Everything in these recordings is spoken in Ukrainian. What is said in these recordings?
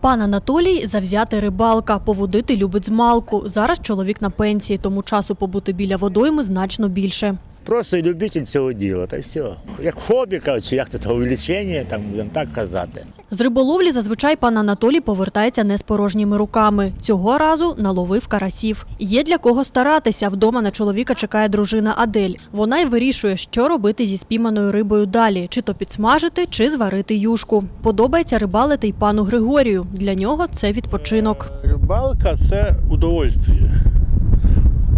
Пан Анатолій завзяти рибалка, поводити любить з малку. Зараз чоловік на пенсії, тому часу побути біля водойми значно більше. Просто любитель цього діла, та й все. Як хобі, чи як то увеличення, там будемо так казати. З риболовлі зазвичай пан Анатолій повертається не з порожніми руками. Цього разу наловив карасів. Є для кого старатися. Вдома на чоловіка чекає дружина Адель. Вона й вирішує, що робити зі спійманою рибою далі: чи то підсмажити, чи зварити юшку. Подобається рибалити й пану Григорію. Для нього це відпочинок. Рибалка це удовольствие.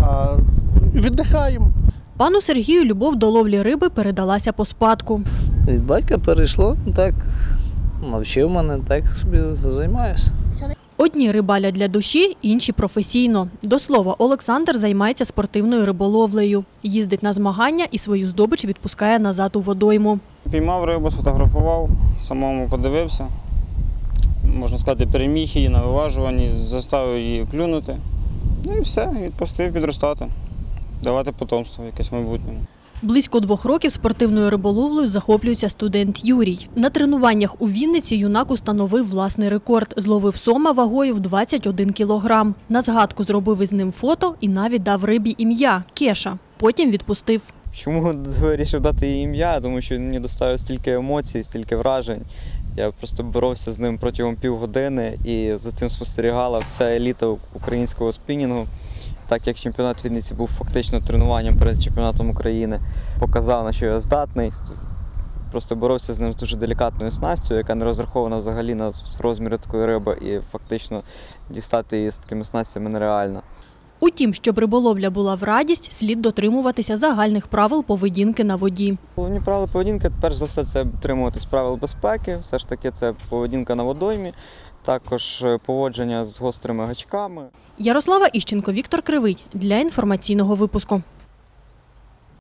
А віддихаємо. Пану Сергію любов до ловлі риби передалася по спадку. Від батька перейшло, так навчив мене, так собі займаюся. Одні рибалять для душі, інші професійно. До слова, Олександр займається спортивною риболовлею. Їздить на змагання і свою здобич відпускає назад у водойму. Піймав рибу, сфотографував, самому подивився. Можна сказати, переміг її на виважуванні, заставив її клюнути. Ну і все, відпустив підростати, давати потомство якесь майбутнє. Близько двох років спортивною риболовлею захоплюється студент Юрій. На тренуваннях у Вінниці юнак установив власний рекорд. Зловив сома вагою в 21 кілограм. На згадку зробив із ним фото і навіть дав рибі ім'я Кеша. Потім відпустив. Чому вирішив дати їй ім'я? Тому що він мені доставив стільки емоцій, стільки вражень. Я просто боровся з ним протягом півгодини і за цим спостерігала вся еліта українського спінінгу. Так як чемпіонат Вінниці був фактично тренуванням перед чемпіонатом України, показав, на що я здатний. Просто боровся з ним з дуже делікатною снастю, яка не розрахована взагалі на розміри такої риби, і фактично дістати її з такими снастями нереально. Утім, щоб риболовля була в радість, слід дотримуватися загальних правил поведінки на воді. Головні правила поведінки, перш за все, це дотримуватись правил безпеки, все ж таки це поведінка на водоймі, також е, поводження з гострими гачками. Ярослава Іщенко, Віктор Кривий для інформаційного випуску.